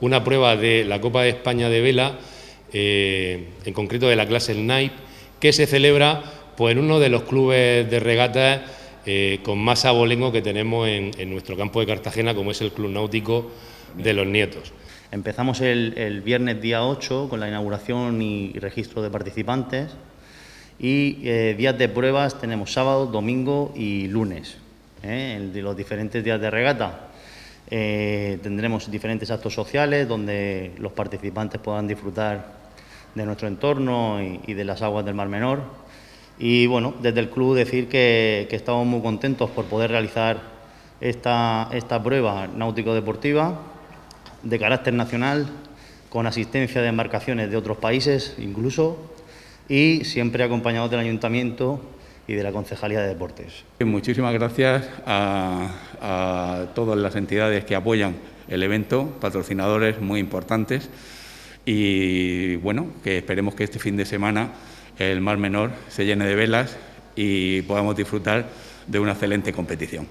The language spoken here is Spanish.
una prueba de la Copa de España de vela, eh, en concreto de la clase el que se celebra pues, en uno de los clubes de regatas eh, con más abolengo que tenemos en, nuestro campo de Cartagena, como es el Club Náutico de los Nietos. Empezamos el, viernes día 8 con la inauguración y registro de participantes y eh, días de pruebas tenemos sábado, domingo y lunes, de los diferentes días de regata. Eh, tendremos diferentes actos sociales donde los participantes puedan disfrutar de nuestro entorno y, de las aguas del Mar Menor. Y bueno, desde el club decir que, estamos muy contentos por poder realizar esta, esta prueba náutico-deportiva de carácter nacional, con asistencia de embarcaciones de otros países incluso, y siempre acompañados del ayuntamiento y de la Concejalía de Deportes. Muchísimas gracias a, todas las entidades que apoyan el evento, patrocinadores muy importantes y bueno, que esperemos que este fin de semana el Mar Menor se llene de velas y podamos disfrutar de una excelente competición.